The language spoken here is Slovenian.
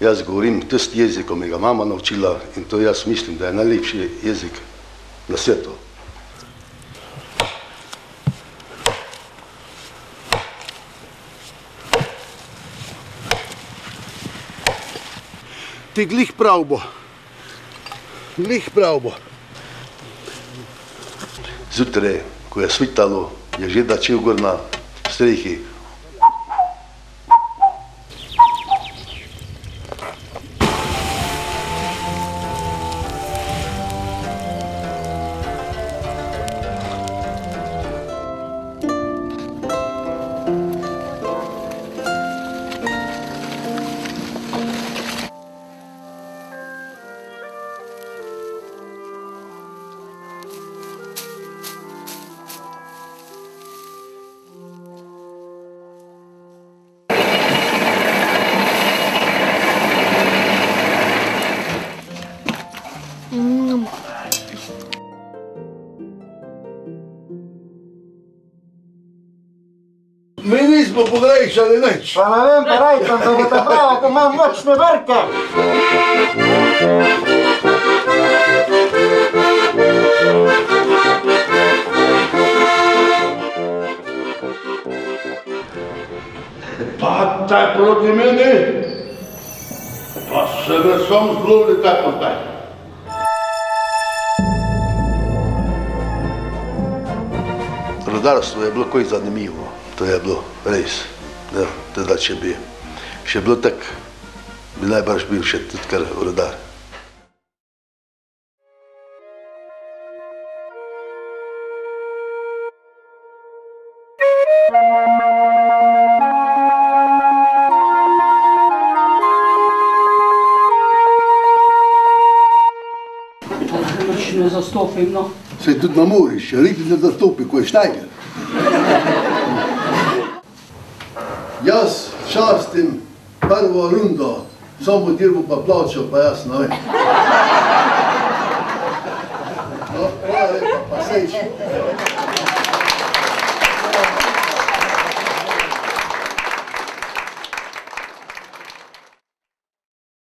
jaz govorim tisti jezik, ko mi ga mama naučila in to jaz mislim, da je najlepši jezik na svetu. Ti glih prav bo. Glih prav bo. Zjutraj, ko je svitalo, je že začel gor na strehi. Mi nismo pogrešali nič. Pa ne vem, pa rajtam, da boste prava, ko imam močne vrke. Pa taj proti meni. Pa se me sam zglobili tako zdaj. Rodarstvo je bilo kaj zanimivo, to je bilo res. Ja, teda, če bi še bilo tako, bi najbrž bil še tudi kar rodar. Moč ne zastopim, no. Se tudi ne moreš, riti ne zastopi, ko je štajger. Jaz častim prvo rundo, samo dirbo pa plačal, pa jaz ne vem. No, pa srečno.